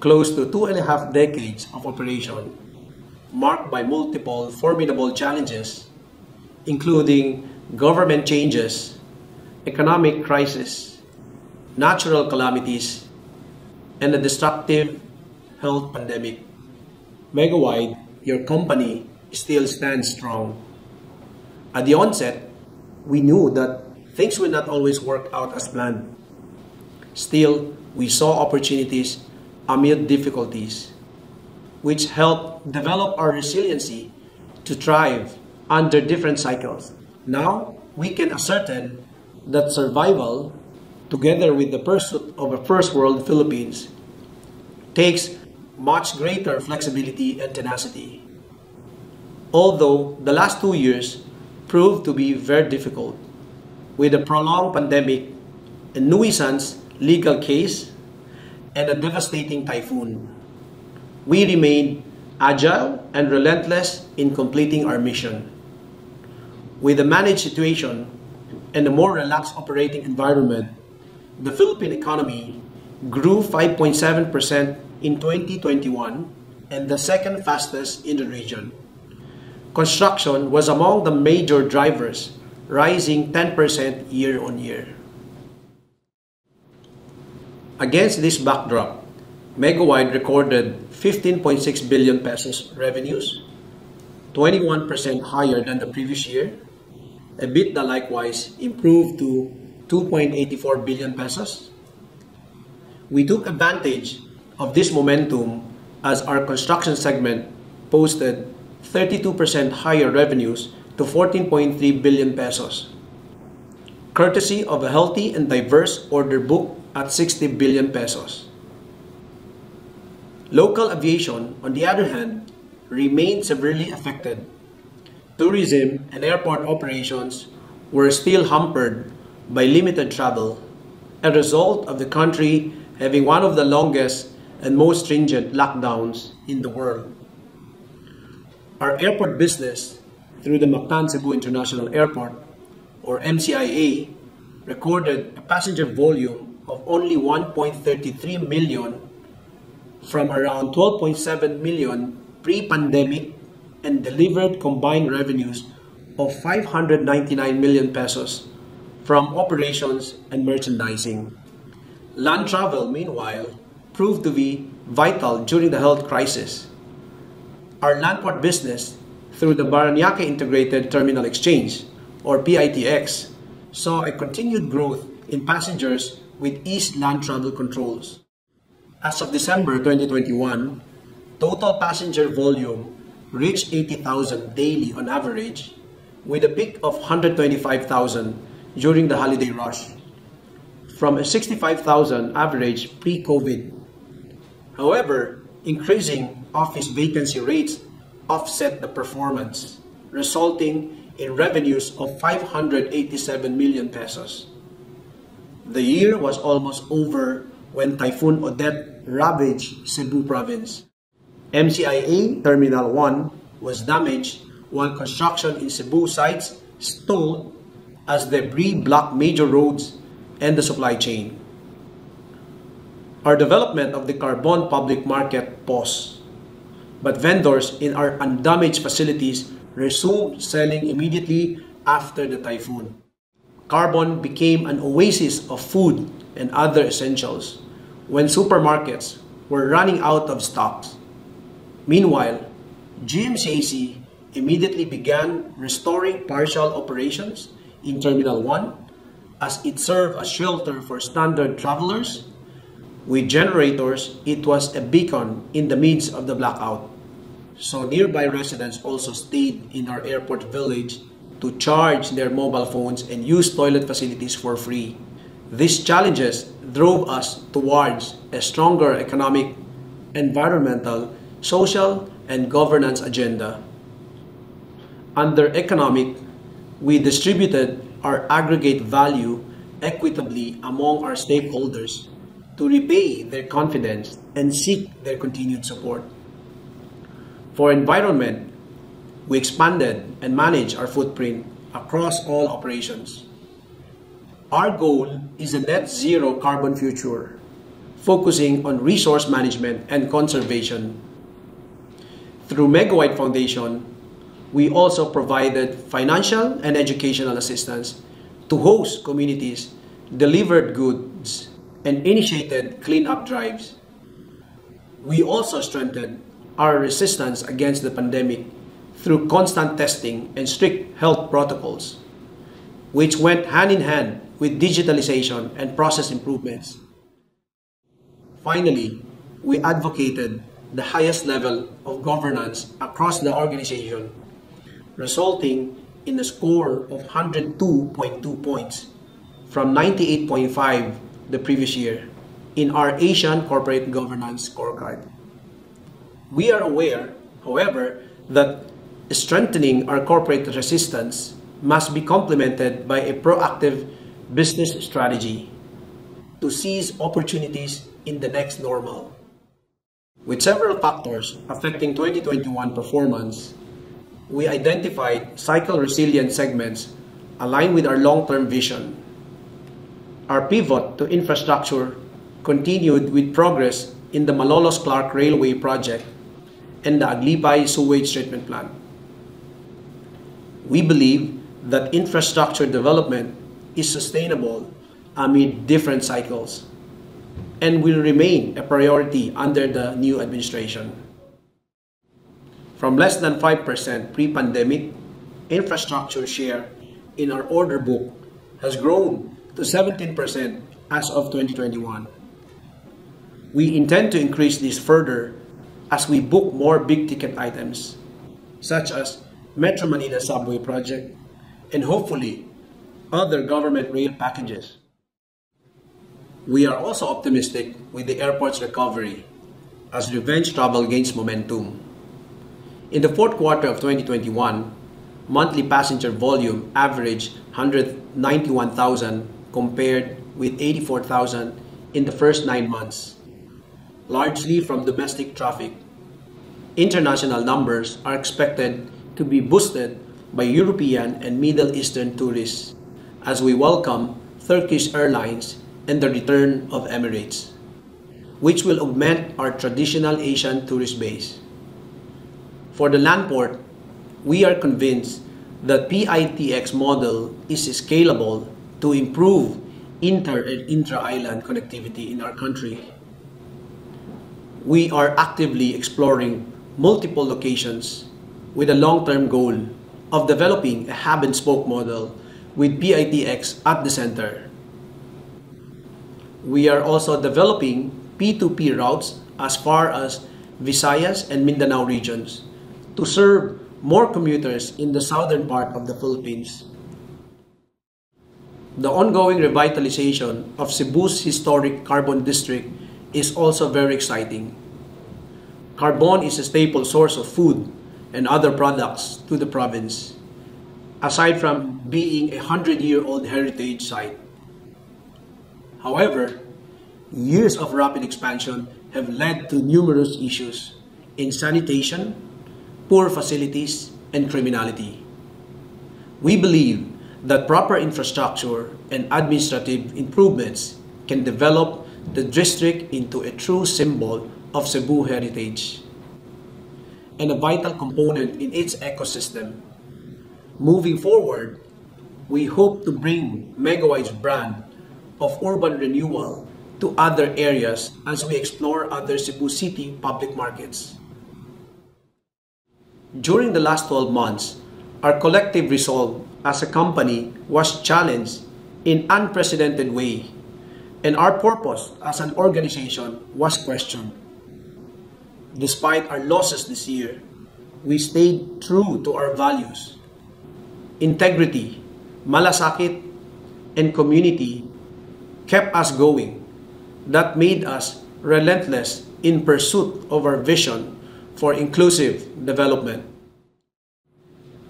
close to two and a half decades of operation, marked by multiple formidable challenges, including government changes, economic crisis, natural calamities, and a destructive health pandemic. Megawide, your company still stands strong. At the onset, we knew that things would not always work out as planned. Still, we saw opportunities amid difficulties, which help develop our resiliency to thrive under different cycles. Now, we can ascertain that survival, together with the pursuit of a first world Philippines, takes much greater flexibility and tenacity. Although the last two years proved to be very difficult, with a prolonged pandemic, a nuisance legal case, and a devastating typhoon. We remained agile and relentless in completing our mission. With a managed situation and a more relaxed operating environment, the Philippine economy grew 5.7% in 2021 and the second fastest in the region. Construction was among the major drivers, rising 10% year on year. Against this backdrop, Megawide recorded 15.6 billion pesos revenues, 21% higher than the previous year. EBITDA likewise improved to 2.84 billion pesos. We took advantage of this momentum as our construction segment posted 32% higher revenues to 14.3 billion pesos. Courtesy of a healthy and diverse order book at 60 billion pesos. Local aviation, on the other hand, remained severely affected. Tourism and airport operations were still hampered by limited travel, a result of the country having one of the longest and most stringent lockdowns in the world. Our airport business, through the Mactan Cebu International Airport, or MCIA, recorded a passenger volume of only 1.33 million from around 12.7 million pre-pandemic and delivered combined revenues of 599 million pesos from operations and merchandising. Land travel, meanwhile, proved to be vital during the health crisis. Our landport business, through the Parañaque Integrated Terminal Exchange, or PITX, saw a continued growth in passengers with eased land travel controls. As of December 2021, total passenger volume reached 80,000 daily on average, with a peak of 125,000 during the holiday rush, from a 65,000 average pre-COVID. However, increasing office vacancy rates offset the performance, resulting in revenues of 587 million pesos. The year was almost over when Typhoon Odette ravaged Cebu province. MCIA Terminal 1 was damaged while construction in Cebu sites stalled as debris blocked major roads and the supply chain. Our development of the carbon public market paused, but vendors in our undamaged facilities resumed selling immediately after the typhoon. Carbon became an oasis of food and other essentials when supermarkets were running out of stocks. Meanwhile, GMCAC immediately began restoring partial operations in Terminal 1 as it served as shelter for standard travelers. With generators, it was a beacon in the midst of the blackout. So nearby residents also stayed in our airport village to charge their mobile phones and use toilet facilities for free. These challenges drove us towards a stronger economic, environmental, social, and governance agenda. Under economic, we distributed our aggregate value equitably among our stakeholders to repay their confidence and seek their continued support. For environment, we expanded and managed our footprint across all operations. Our goal is a net zero carbon future, focusing on resource management and conservation. Through Megawide Foundation, we also provided financial and educational assistance to host communities, delivered goods, and initiated cleanup drives. We also strengthened our resistance against the pandemic through constant testing and strict health protocols, which went hand in hand with digitalization and process improvements. Finally, we advocated the highest level of governance across the organization, resulting in a score of 102.2 points from 98.5 the previous year in our Asian Corporate Governance Scorecard. We are aware, however, that strengthening our corporate resistance must be complemented by a proactive business strategy to seize opportunities in the next normal. With several factors affecting 2021 performance, we identified cycle-resilient segments aligned with our long-term vision. Our pivot to infrastructure continued with progress in the Malolos-Clark Railway project and the Aglipay Sewage Treatment Plant. We believe that infrastructure development is sustainable amid different cycles and will remain a priority under the new administration. From less than 5% pre-pandemic, infrastructure share in our order book has grown to 17% as of 2021. We intend to increase this further as we book more big-ticket items, such as Metro Manila Subway Project, and hopefully other government rail packages. We are also optimistic with the airport's recovery as revenge travel gains momentum. In the fourth quarter of 2021, monthly passenger volume averaged 191,000 compared with 84,000 in the first nine months, largely from domestic traffic. International numbers are expected to be boosted by European and Middle Eastern tourists as we welcome Turkish Airlines and the return of Emirates, which will augment our traditional Asian tourist base. For the land port, we are convinced that PITX model is scalable to improve inter and intra-island connectivity in our country. We are actively exploring multiple locations with a long-term goal of developing a hub and spoke model with PITX at the center. We are also developing P2P routes as far as Visayas and Mindanao regions to serve more commuters in the southern part of the Philippines. The ongoing revitalization of Cebu's historic Carbon District is also very exciting. Carbon is a staple source of food and other products to the province, aside from being a hundred-year-old heritage site. However, years of rapid expansion have led to numerous issues in sanitation, poor facilities, and criminality. We believe that proper infrastructure and administrative improvements can develop the district into a true symbol of Cebu heritage and a vital component in its ecosystem. Moving forward, we hope to bring Megawide's brand of urban renewal to other areas as we explore other Cebu City public markets. During the last 12 months, our collective resolve as a company was challenged in unprecedented way, and our purpose as an organization was questioned. Despite our losses this year, we stayed true to our values. Integrity, malasakit, and community kept us going. That made us relentless in pursuit of our vision for inclusive development.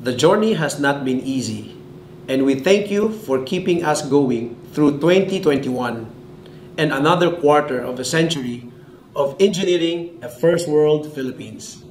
The journey has not been easy, and we thank you for keeping us going through 2021 and another quarter of a century of engineering a first world Philippines.